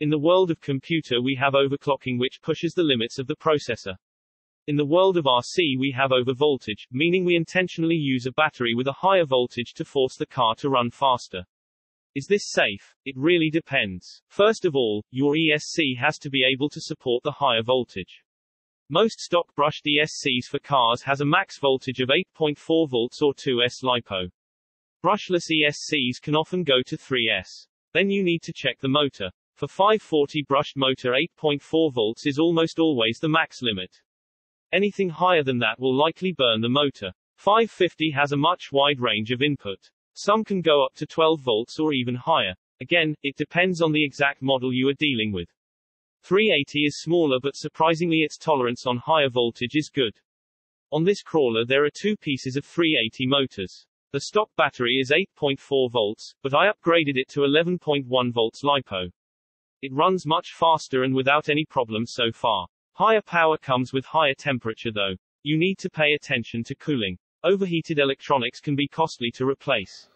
In the world of computer we have overclocking which pushes the limits of the processor. In the world of RC we have overvoltage, meaning we intentionally use a battery with a higher voltage to force the car to run faster. Is this safe? It really depends. First of all, your ESC has to be able to support the higher voltage. Most stock brushed ESCs for cars has a max voltage of 8.4 volts or 2S LiPo. Brushless ESCs can often go to 3S. Then you need to check the motor. For 540 brushed motor 8.4 volts is almost always the max limit. Anything higher than that will likely burn the motor. 550 has a much wide range of input. Some can go up to 12 volts or even higher. Again, it depends on the exact model you are dealing with. 380 is smaller but surprisingly its tolerance on higher voltage is good. On this crawler there are two pieces of 380 motors. The stock battery is 8.4 volts, but I upgraded it to 11.1 volts LiPo. It runs much faster and without any problems so far. Higher power comes with higher temperature though. You need to pay attention to cooling. Overheated electronics can be costly to replace.